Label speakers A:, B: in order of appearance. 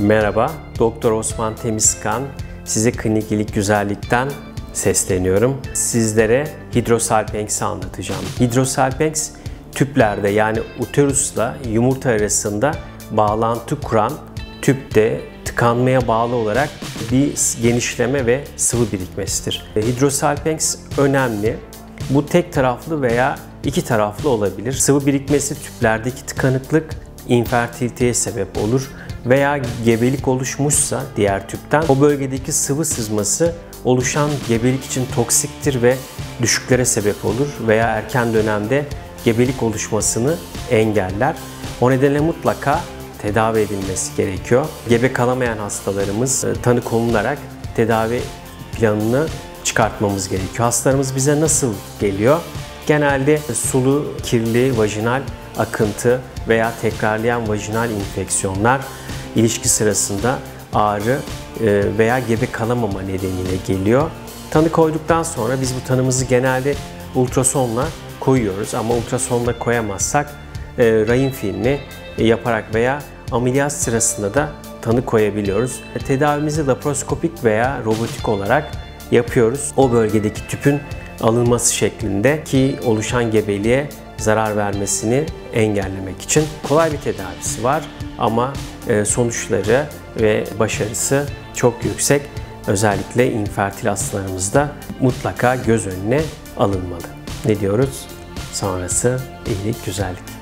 A: Merhaba, Doktor Osman Temizkan. Size klinik iyilik güzellikten sesleniyorum. Sizlere hidrosalpenks'i anlatacağım. Hidrosalpenks tüplerde yani uterusla yumurta arasında bağlantı kuran tüpte tıkanmaya bağlı olarak bir genişleme ve sıvı birikmesidir. Hidrosalpenks önemli. Bu tek taraflı veya iki taraflı olabilir. Sıvı birikmesi tüplerdeki tıkanıklık infertiliteye sebep olur veya gebelik oluşmuşsa diğer tüpten o bölgedeki sıvı sızması oluşan gebelik için toksiktir ve düşüklere sebep olur veya erken dönemde gebelik oluşmasını engeller. O nedenle mutlaka tedavi edilmesi gerekiyor. Gebe kalamayan hastalarımız e, tanı konularak tedavi planını çıkartmamız gerekiyor. Hastalarımız bize nasıl geliyor? Genelde sulu, kirli, vajinal akıntı veya tekrarlayan vajinal infeksiyonlar ilişki sırasında ağrı e, veya gebe kalamama nedeniyle geliyor. Tanı koyduktan sonra biz bu tanımızı genelde ultrasonla koyuyoruz ama ultrasonla koyamazsak e, rahim filmi yaparak veya ameliyat sırasında da tanı koyabiliyoruz. Tedavimizi laparoskopik veya robotik olarak yapıyoruz. O bölgedeki tüpün alınması şeklinde ki oluşan gebeliğe zarar vermesini engellemek için kolay bir tedavisi var ama e, sonuçları ve başarısı çok yüksek. Özellikle infertil hastalarımızda mutlaka göz önüne alınmalı. Ne diyoruz? Sonrası iyilik, güzellik.